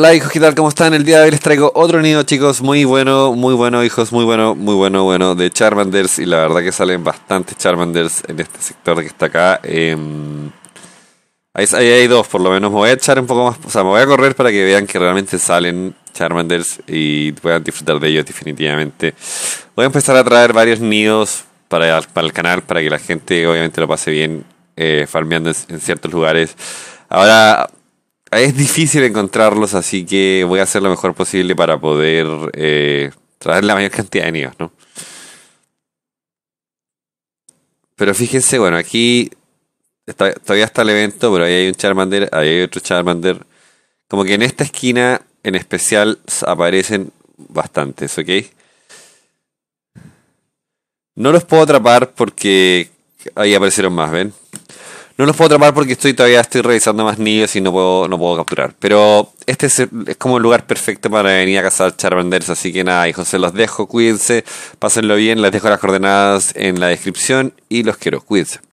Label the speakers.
Speaker 1: Hola hijos, ¿qué tal? ¿Cómo están? El día de hoy les traigo otro nido, chicos, muy bueno, muy bueno, hijos, muy bueno, muy bueno, bueno, de Charmanders. Y la verdad que salen bastantes Charmanders en este sector que está acá. Em, ahí, hay dos, por lo menos. Me voy a echar un poco más, o sea, me voy a correr para que vean que realmente salen Charmanders y puedan disfrutar de ellos definitivamente. Voy a empezar a traer varios nidos para, para el canal, para que la gente obviamente lo pase bien eh, farmeando en ciertos lugares. Ahora es difícil encontrarlos, así que voy a hacer lo mejor posible para poder eh, traer la mayor cantidad de nidos, ¿no? Pero fíjense, bueno, aquí todavía está el evento, pero ahí hay un Charmander, ahí hay otro Charmander. Como que en esta esquina en especial aparecen bastantes, ¿ok? No los puedo atrapar porque ahí aparecieron más, ¿ven? No los puedo atrapar porque estoy todavía estoy revisando más nidos y no puedo, no puedo capturar. Pero este es, como el lugar perfecto para venir a cazar Charmanders. Así que nada, hijos, se los dejo. Cuídense, pásenlo bien. Les dejo las coordenadas en la descripción y los quiero. Cuídense.